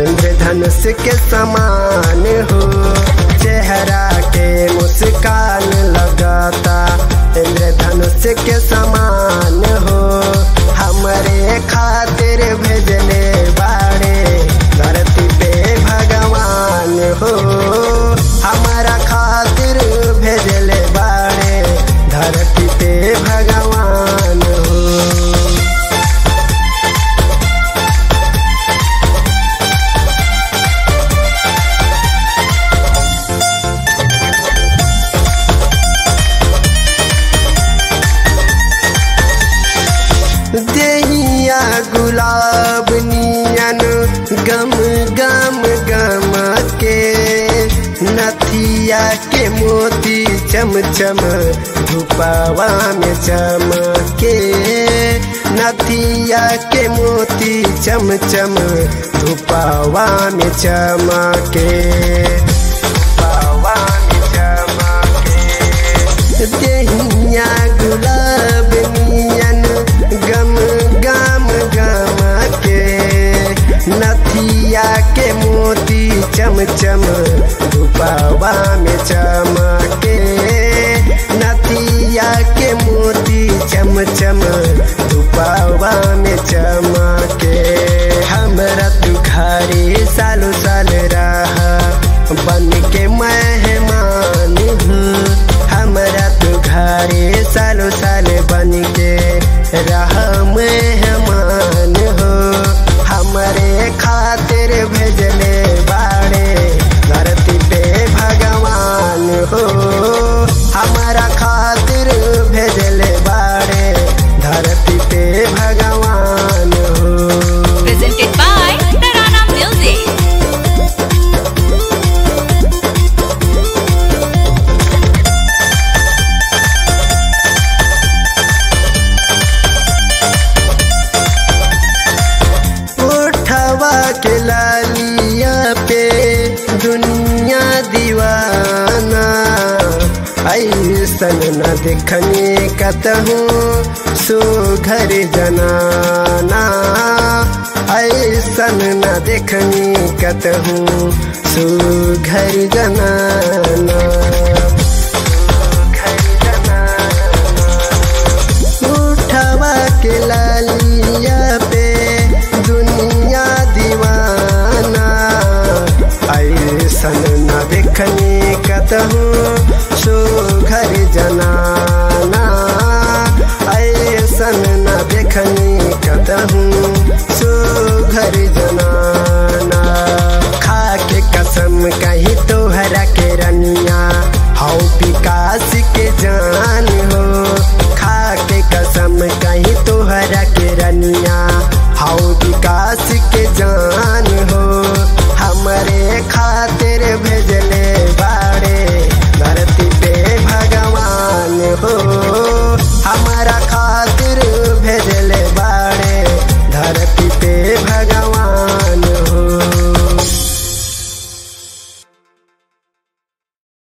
इंद्रधनुष के समान हो। देहिया गुलाब नियन गम गम गम के नथिया के मोती चम चम धुपावा में चमके नथिया के मोती चम चम धुपावा में चमके चम चम धुपावा में चमके। नथिया के मोती चम चम धुपावा में चमके। हमरा तू घरे सालो साल रहा बन के मेहमान हूँ। हमरा तू घरे सालो साल बन के रह मेहमान के लालिया पे दुनिया दीवाना। ऐसन न देखने कतहूँ सो घर जनाना। ऐसन न देखने कतहूँ सो घर जनाना। देखनी कतहूँ सो जनाना ऐसन न देखनी कतहूँ सो घर जनाना खा के कसम कहीं तोहरा के रनिया। हौ विकास के जान हो। खा के कसम कहीं तोहरा के रनिया। हौ विकास